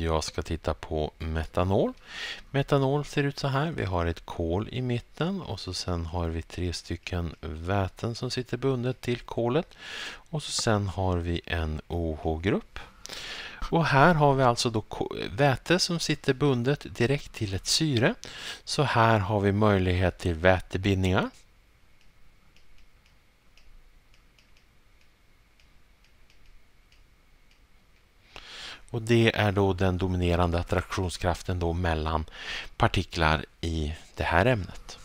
Jag ska titta på metanol. Metanol ser ut så här. Vi har ett kol i mitten och så sen har vi tre stycken väten som sitter bundet till kolet. Och så sen har vi en OH-grupp. Och här har vi alltså då väte som sitter bundet direkt till ett syre. Så här har vi möjlighet till vätebindningar. Och Det är då den dominerande attraktionskraften då mellan partiklar i det här ämnet.